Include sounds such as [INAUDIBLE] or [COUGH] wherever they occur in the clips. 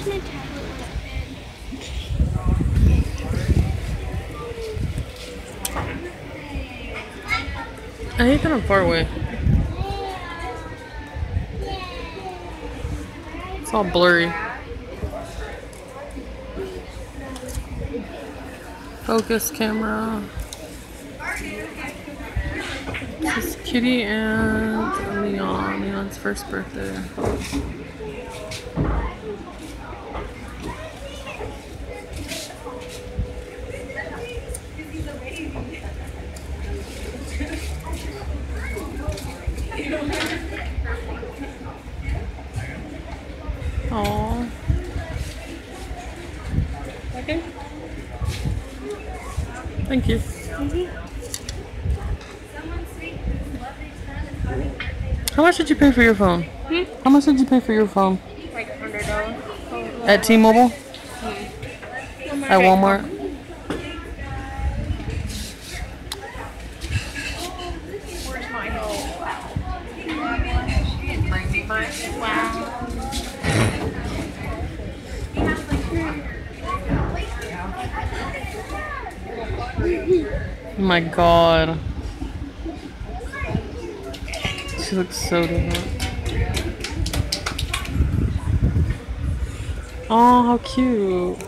I that I'm far away. It's all blurry. Focus camera. This is Kitty and Leon. Leon's first birthday. Thank you. How much did you pay for your phone? Hmm? How much did you pay for your phone? Like hundred dollars. At T-Mobile? At Walmart? Where's my hole? She didn't bring me mine. Wow. my god. She looks so different. Oh, how cute.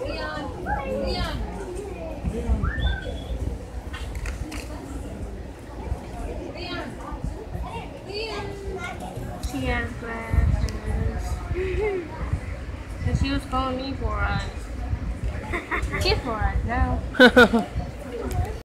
She has glasses. and [LAUGHS] she was calling me for eyes. Get [LAUGHS] for eyes now. [LAUGHS]